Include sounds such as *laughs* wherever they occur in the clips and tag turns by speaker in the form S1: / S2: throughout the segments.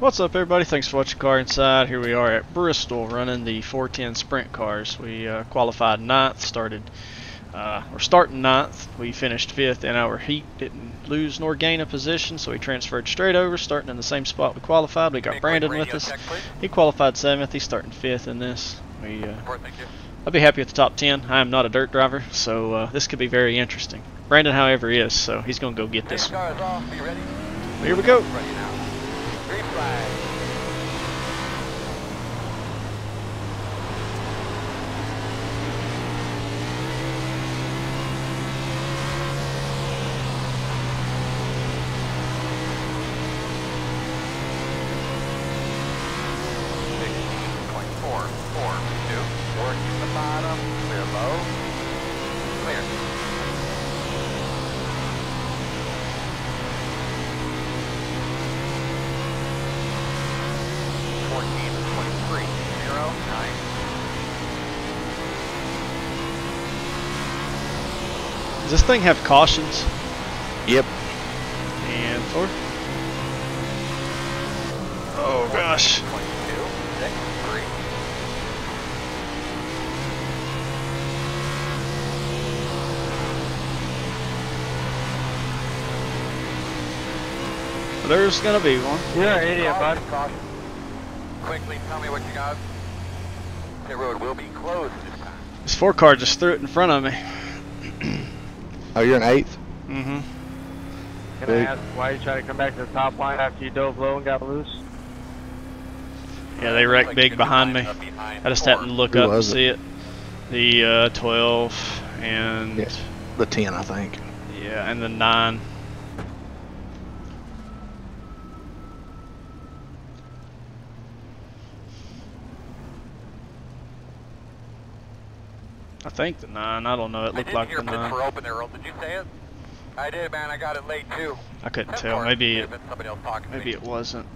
S1: What's up everybody, thanks for watching Car Inside. Here we are at Bristol running the 410 sprint cars. We uh, qualified ninth, started, uh, we're starting ninth. We finished fifth in our heat, didn't lose nor gain a position, so we transferred straight over, starting in the same spot we qualified. We got Brandon with us. He qualified seventh, he's starting fifth in this. We, uh, I'll be happy with the top 10. I am not a dirt driver, so uh, this could be very interesting. Brandon, however, is, so he's going to go get this one. Here we go.
S2: Green flag. Point four, four, two, working the bottom, clear low, clear. Fourteen, twenty-three, zero, nine,
S1: Does this thing have cautions?
S3: Yep.
S1: And four. Oh gosh.
S2: twenty-two, six, three,
S1: There's gonna be one.
S4: You're an idiot, bud.
S2: Caution. Quickly tell me what you got. The road will be closed this time.
S1: This four car just threw it in front of me.
S3: Oh, you're an eighth?
S1: Mm-hmm.
S4: Can I ask why you try to come back to the top line after you dove low and got loose?
S1: Yeah, they wrecked
S2: Like
S1: big behind me.
S2: behind
S1: I just happened to look
S3: Who
S1: up and
S3: was it?
S1: see it. The uh, 12 and
S3: Yeah. The ten, I think.
S1: yeah, and the nine. I think the nine. I don't know. It looked
S2: did
S1: like
S2: hear
S1: the
S2: pits
S1: nine.
S2: were open there, Did you say it? I did, man. I got it late too.
S1: I couldn't
S2: Of
S1: tell. Maybe it,
S2: somebody else talking to
S1: maybe
S2: me.
S1: it wasn't.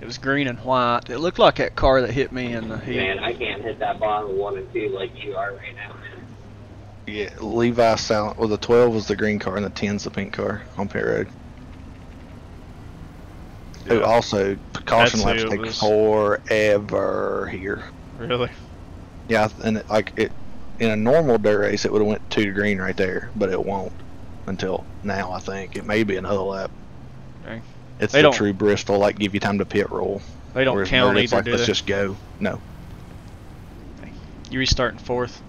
S1: It was green and white. It looked like that car that hit me in the heat.
S5: Man, I can't hit that bottom one and two like you are right now.
S3: Yeah, Levi Silent. Well, the twelve was the green car and the 10's the pink car on pit road. Oh,
S1: Yeah.
S3: also, caution
S1: That's
S3: laps take
S1: was.
S3: forever here.
S1: Really?
S3: Yeah, and it, like it in a normal dirt race, it would have went two to green right there, but it won't until now. I think it may be another lap.
S1: Dang.
S3: It's
S1: They
S3: the
S1: don't-
S3: true Bristol, like give you time to pit roll.
S1: They don't count either,
S3: like,
S1: do
S3: let's
S1: they?
S3: just go. No.
S1: You restarting fourth?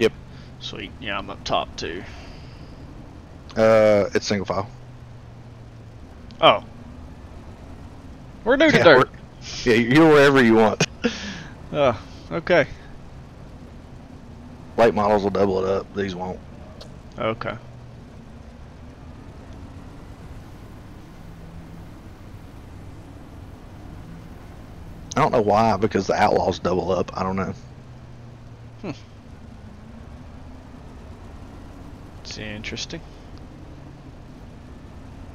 S3: Yep.
S1: Sweet. Yeah, I'm up top too.
S3: Uh, it's single file.
S1: Oh. We're new to
S3: Yeah,
S1: dirt.
S3: Yeah, you're wherever you want. *laughs*
S1: Oh, okay.
S3: Late models will double it up. These won't.
S1: Okay.
S3: I don't know why, because the Outlaws double up. I don't know. Hmm.
S1: It's interesting.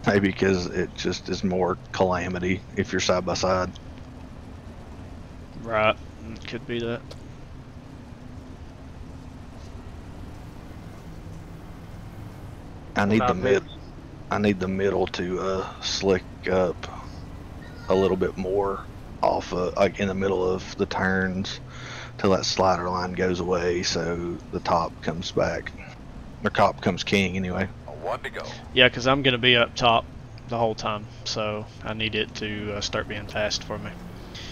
S3: Maybe because it just is more calamity if you're side by side.
S1: Right. Could be that.
S3: I need the mid.
S4: mixed.
S3: I need the middle to uh, slick up a little bit more off, uh, like in the middle of the turns, till that slider line goes away, so the top comes back. The top comes king anyway.
S2: A one to go.
S1: Yeah, because I'm going to be up top the whole time, so I need it to uh, start being fast for me.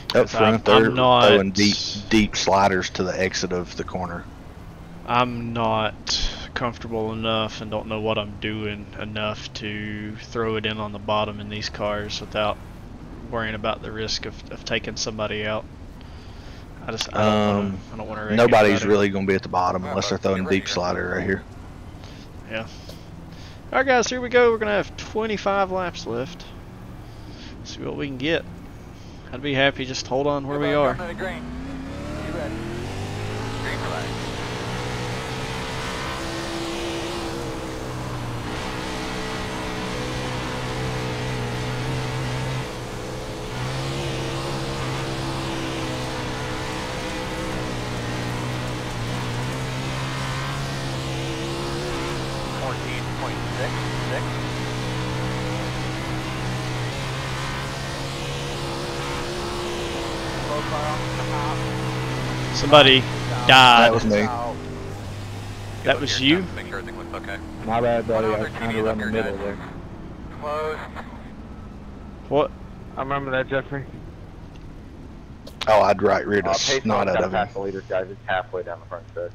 S3: Up
S1: 'Cause I'm-
S3: front, they're
S1: I'm not-
S3: throwing deep, deep sliders to the exit of the corner.
S1: I'm not comfortable enough and don't know what I'm doing enough to throw it in on the bottom in these cars without worrying about the risk of, of taking somebody out. I just I don't
S3: Um,
S1: wanna, I don't want to.
S3: Nobody's really going to be at the bottom unless they're throwing
S2: you're
S3: deep slider right here.
S1: Yeah. All right, guys, here we go. We're gonna have 25 laps left. See what we can get. I'd be happy just hold on where we
S2: Everybody
S1: are. Somebody died.
S3: That was me.
S1: That was you?
S4: My bad, buddy. I was kind of in the middle there.
S2: Close.
S1: What?
S4: I remember that, Jeffrey.
S3: Oh, I'd right rear
S4: uh,
S3: to
S4: uh,
S3: snot out of him.
S4: Leaders, guys. It's halfway down the front stretch.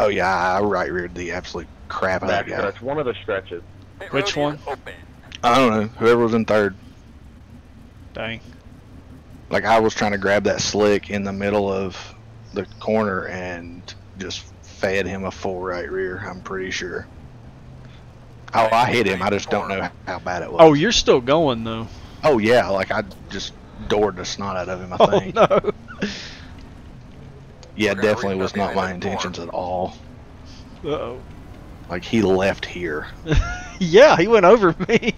S3: Oh yeah, I right reared the absolute crap out of that guy.
S4: stretch. One of the stretches.
S1: Which one?
S3: I don't know. Whoever was in third.
S1: Dang.
S3: Like I was trying to grab that slick in the middle of the corner and just fed him a full right rear. I'm pretty sure. Oh, I hit him. I just don't know how bad it was.
S1: Oh, you're still going though.
S3: Oh yeah, like I just doored the snot out of him. I think. *laughs*
S1: Oh
S3: think.
S1: no.
S3: Yeah,
S2: We're
S3: definitely was not my
S2: engine four.
S3: intentions at all.
S1: Uh oh.
S3: Like he left here. *laughs*
S1: yeah, he went over me.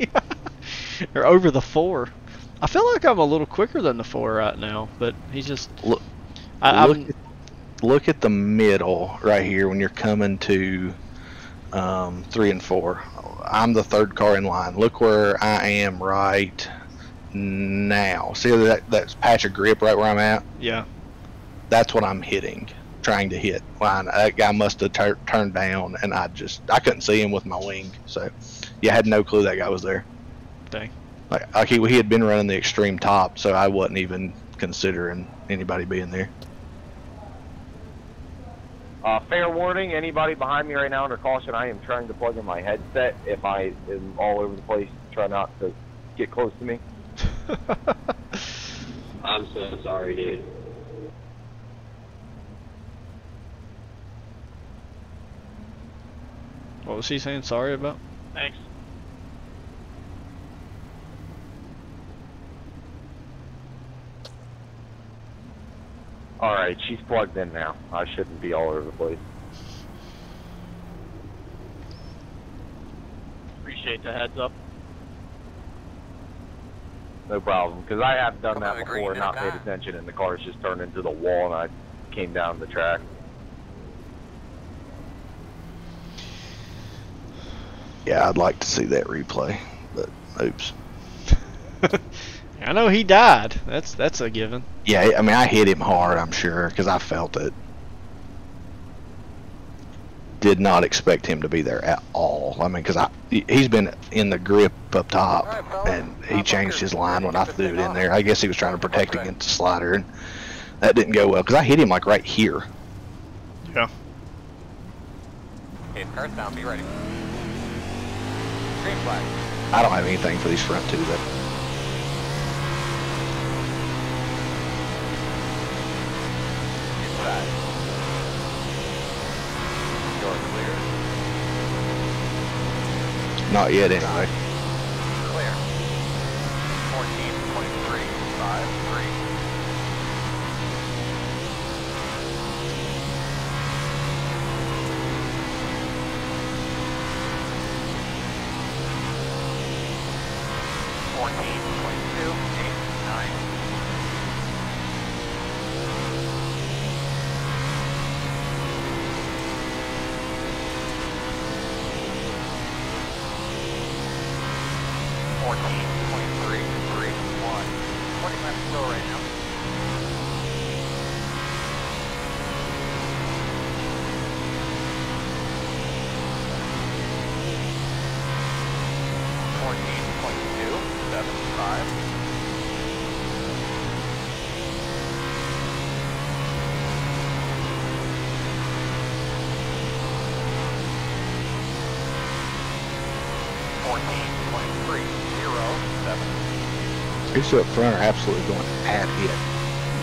S1: *laughs* or over the four. I feel like I'm a little quicker than the four right now, but he's just.
S3: Look,
S1: I,
S3: look,
S1: I'm,
S3: at, look at the middle right here when you're coming to um, three and four. I'm the third car in line. Look where I am right now. See that that patch of grip right where I'm at?
S1: yeah.
S3: That's what I'm hitting, trying to hit. Line. That guy must have tur turned down, and I just I couldn't see him with my wing. So, yeah, I had no clue that guy was there.
S1: Dang.
S3: Like, like he, he had been running the extreme top, so I wasn't even considering anybody being there.
S4: Uh, fair warning, anybody behind me right now under caution, I am trying to plug in my headset. If I am all over the place, try not to get close to me. *laughs*
S5: I'm so sorry, dude.
S1: What was he saying? Sorry about?
S4: Thanks. Alright, she's plugged in now. I shouldn't be all over the place.
S6: Appreciate the heads up.
S4: No problem, because I have done
S2: Come
S4: that
S2: on, the green
S4: before not paid attention, and the car's just turned into the wall, and I came down the track.
S3: Yeah, I'd like to see that replay, but oops. *laughs*
S1: I know he died. That's that's a given.
S3: Yeah, I mean, I hit him hard, I'm sure, because I felt it. Did not expect him to be there at all. I mean, because I he- he's been in the grip up top,
S2: Alright, fellas.
S3: and he
S2: Top
S3: changed
S2: up
S3: his line when I threw it in
S2: off.
S3: there. I guess he was trying to protect
S2: Okay.
S3: against the slider, and that didn't go well because I hit him like right here.
S1: Yeah.
S2: Okay, cars down. Be ready. Green flag.
S3: I don't have anything for these front two though.
S2: Inside. Door clear.
S3: Not yet, anyway.
S2: Clear. 14, 23, 5, 3. Fourteen, twenty-two, eight, nine. Fourteen, twenty-three, three, one. Twenty miles slow right now. Fourteen, twenty-two, seven, five. Fourteen, twenty-three, zero, seven.
S3: These two up front are absolutely going at it.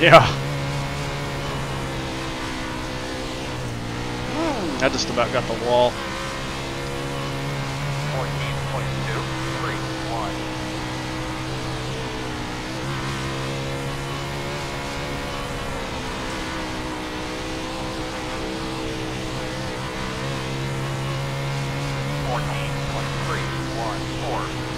S1: Yeah. Hmm. I just about got the wall.
S2: 14.314.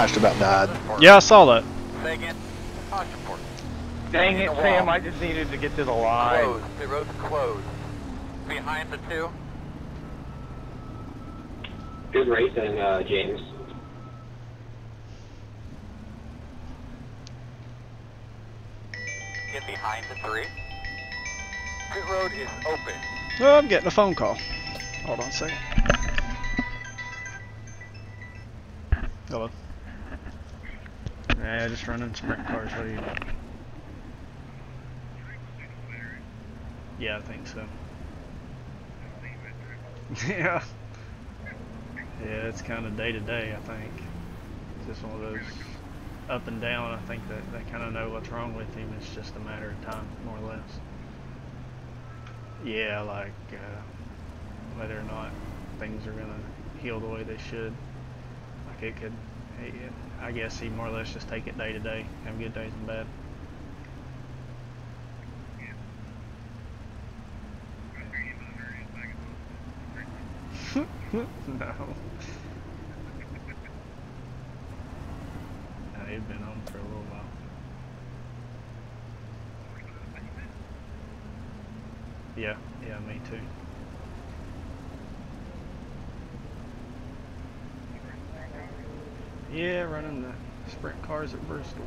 S3: I just about died.
S1: Yeah, I saw that.
S2: Say again. Caution port.
S4: Dang it, Sam! I just needed to get to the line.
S2: Closed. The road's closed. Behind the two.
S5: Good racing, uh, James.
S2: Get behind the three. Pit road is open.
S1: Oh, I'm getting a phone call. Hold on a second. Hello. Yeah, just running sprint cars. What are you doing? Yeah, I think so. *laughs* yeah. Yeah, it's kind of day to day, I think. It's just one of those up and down. I think that they kind of know what's wrong with him. It's just a matter of time, more or less. Yeah, like uh, whether or not things are gonna heal the way they should. Like it could. He, I guess he more or less just take it day to day. Have good days and bad. *laughs* no. *laughs* No, he'd been home for a little while. Yeah, yeah, me too. Yeah, running the sprint cars at Bristol.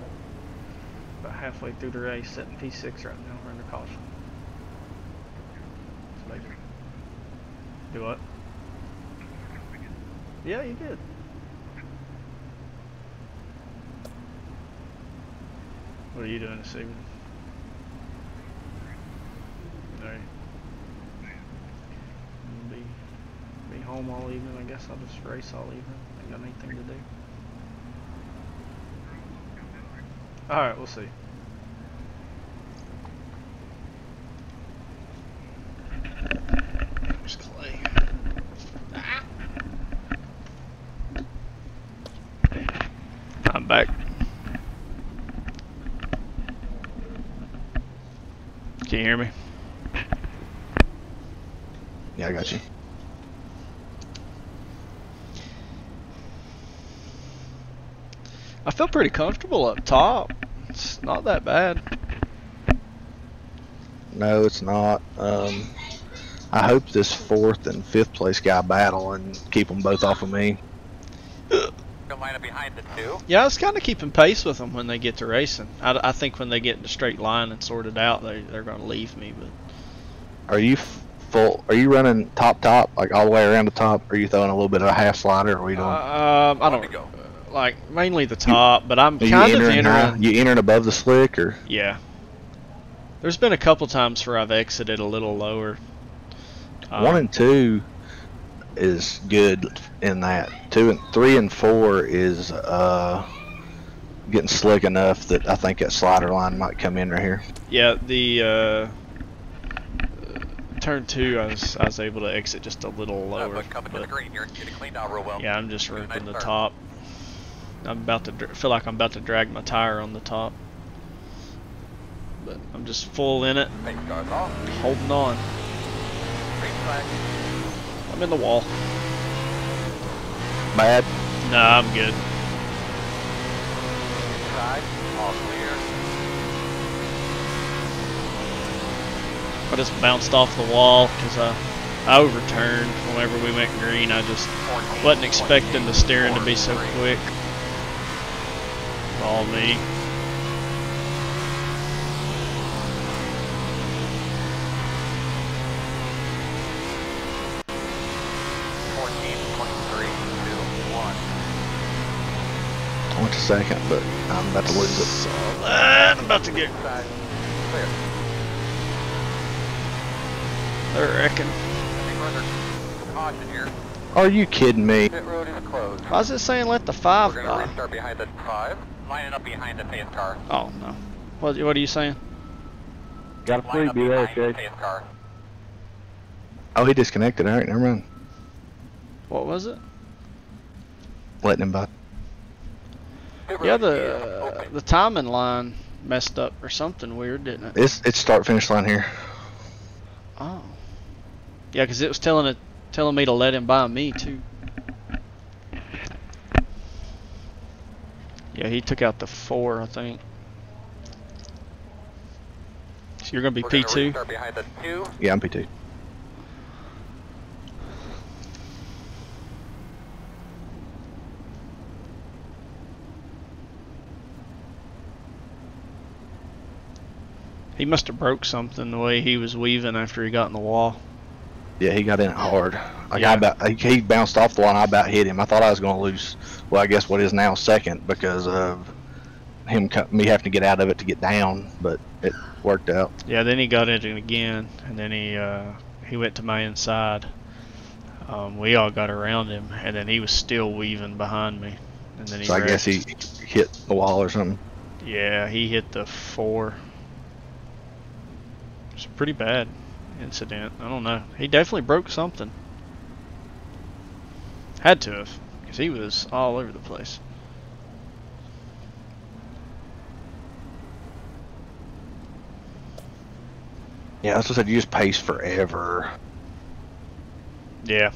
S1: About halfway through the race, setting P6 right now, under caution. So Do what? Yeah, you did. What are you doing this evening? Alright. Be be home all evening. I guess I'll just race all evening. Ain't got anything to do. Alright, we'll see. There's Clay. Ah. I'm back. Can you hear me?
S3: Yeah, I got you.
S1: Feel pretty comfortable up top. It's not that bad.
S3: No, it's not. Um, I hope this fourth and fifth place guy battle and keep them both off of me.
S2: Gonna line behind the two.
S1: Yeah, I was kind of keeping pace with them when they get to racing. I, I think when they get in the straight line and sorted out, they they're going to leave me. But
S3: Are you f- full? Are you running top top like all the way around the top? Or are you throwing a little bit of a half slider? Or are you doing?
S1: um, I don't
S2: go?
S1: Like mainly the top, but I'm
S3: are you
S1: kind of
S3: entering, high? You entering above the slick or?
S1: Yeah. There's been a couple times where I've exited a little lower. Um,
S3: One and two is good in that. Two and three and four is uh getting slick enough that I think that slider line might come in right here.
S1: Yeah, the uh, turn two, I was I was able to exit just a little
S2: Uh,
S1: lower.
S2: but coming to the
S1: but-
S2: green, you're getting cleaned out real well.
S1: Yeah, I'm just ripping
S2: nice
S1: the
S2: start.
S1: top. I'm about to dr- feel like I'm about to drag my tire on the top, but I'm just full in it,
S2: Pace cars off.
S1: holding on. I'm in the wall.
S3: Bad.
S1: Nah, I'm good.
S2: Inside. All clear.
S1: I just bounced off the wall because I I overturned whenever we went green. I just wasn't expecting the steering to be so quick. All me.
S2: Fourteen, twenty-three, two, one.
S3: I went to second, but I'm about to lose it.
S1: Saw that. I'm about to get.
S2: Inside. Clear.
S1: I reckon.
S2: I think we're under caution here.
S3: Are you kidding me?
S2: Pit road is closed.
S1: Why is it saying let the five
S2: We're gonna restart behind the five. Lining up behind the pace car.
S1: Oh no. What What are you saying?
S4: Got a
S2: Line up
S4: freebie there,
S2: behind the car.
S3: Oh, he disconnected. All right, never mind.
S1: What was it?
S3: Letting him by.
S2: Pit
S1: Yeah, the uh, the timing line messed up or something weird, didn't it?
S3: It's it's start finish line here.
S1: Oh. Yeah, because it was telling it, telling me to let him buy me too. Yeah, he took out the four, I think. So you're gonna be
S2: We're
S1: P
S2: gonna
S1: two.
S2: behind the two.
S3: Yeah, I'm P2.
S1: He must have broke something the way he was weaving after he got in the wall.
S3: Yeah, he got in hard. Like
S1: Yeah.
S3: I about he, he bounced off the wall and I about hit him. I thought I was going to lose. Well, I guess what is now second because of him me having to get out of it to get down, but it worked out.
S1: Yeah, then he got in it again, and then he uh, he went to my inside. Um, we all got around him, and then he was still weaving behind me. And then he
S3: So I guess he hit the wall or something.
S1: Yeah, he hit the four. It's a pretty bad incident. I don't know. He definitely broke something. Had to have, because he was all over the place.
S3: Yeah, that's what I said. You just pace forever.
S1: Yeah.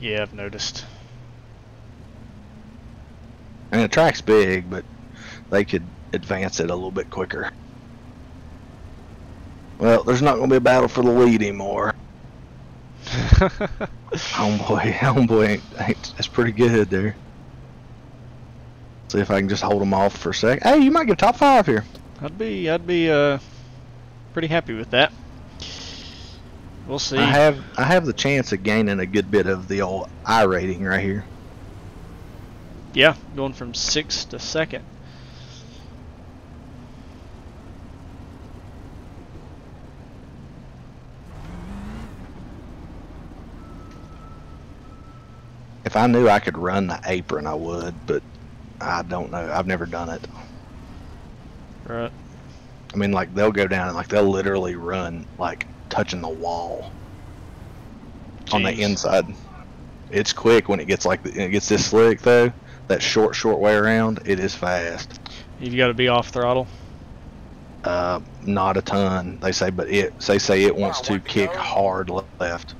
S1: Yeah, I've noticed.
S3: I mean, the track's big, but they could advance it a little bit quicker. Well, there's not going to be a battle for the lead anymore. *laughs* Homeboy, homeboy, ain't, ain't, that's pretty good there. See if I can just hold them off for a sec. Hey, you might get top five here.
S1: I'd be I'd be uh pretty happy with that. We'll see.
S3: I have I have the chance of gaining a good bit of the old iRating right here.
S1: yeah, going from sixth to second.
S3: If I knew I could run the apron, I would, but I don't know. I've never done it.
S1: Right.
S3: I mean, like they'll go down and like they'll literally run like touching the wall on the
S1: Jeez.
S3: inside. It's quick when it gets like it gets this slick though. That short, short way around, it is fast.
S1: You've got to be off throttle.
S3: Uh, not a ton, they say, but it they say it wants to kick hard left.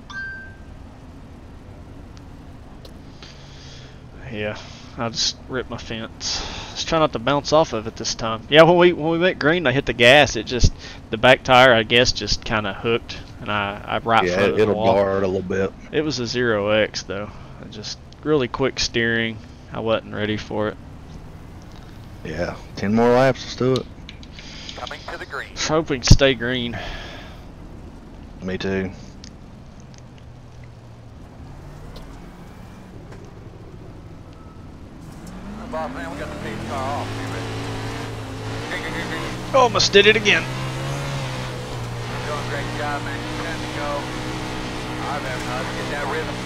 S1: Yeah, I just ripped my fence. Just try not to bounce off of it this time. Yeah, when we when we went green, I hit the gas. It just the back tire, I guess, just kind of hooked, and I I right
S3: yeah,
S1: footed
S3: it,
S1: the
S3: it'll
S1: wall.
S3: bar it a little bit.
S1: It was a zero X though. I just really quick steering. I wasn't ready for it.
S3: Yeah, ten more laps, let's do it.
S2: Coming to the green.
S1: Just hoping to stay green.
S3: Me too.
S2: Boss man, we got the car off.
S1: Almost did it again.
S2: Doing a great job, man. Ten to go. All right, man. Now let's get that rhythm.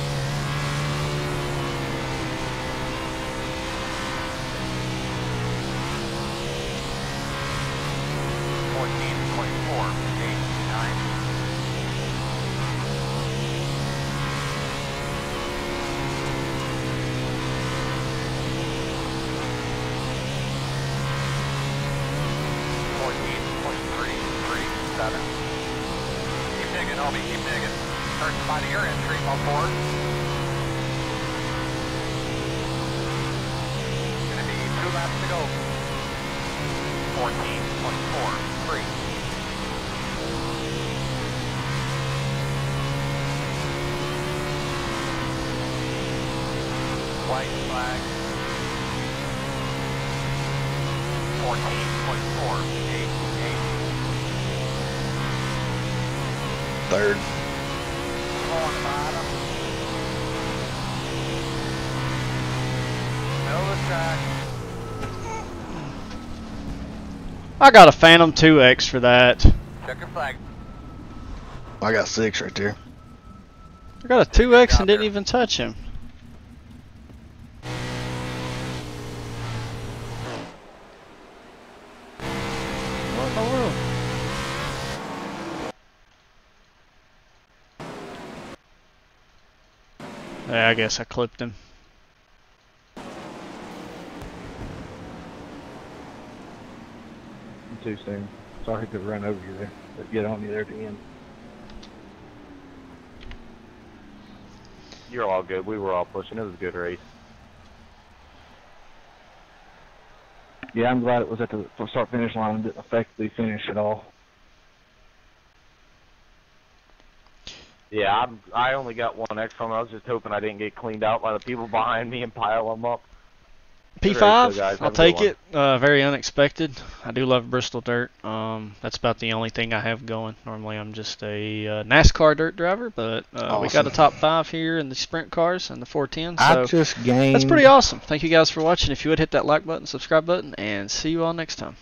S2: Spot of your entry, before. Gonna be two laps to go. 14.43. White flag. 14.488.
S3: Third.
S2: on the bottom. Middle of the track.
S1: I got a Phantom 2X for that.
S2: Checker flag.
S3: I got six right there.
S1: I got a 2X and didn't even touch him. What in the world? Yeah, I guess I clipped him.
S7: Too soon. Sorry to run over you there, but get on you there at the end.
S4: You're all good. We were all pushing. It was a good race.
S7: Yeah, I'm glad it was at the start finish line and didn't affect the finish at all.
S4: Yeah, I'm, I only got one X from it. I was just hoping I didn't get cleaned out by the people *laughs* behind me and pile them up. Good race,
S1: P5,
S4: guys.
S1: I'll take it. Uh, very unexpected. I do love Bristol dirt. Um, that's about the only thing I have going. Normally, I'm just a uh, NASCAR dirt driver, but uh, we got a top five here in the sprint cars and the 410.
S3: I
S1: So
S3: just gained.
S1: that's pretty awesome. Thank you guys for watching. If you would hit that like button, subscribe button, and see you all next time.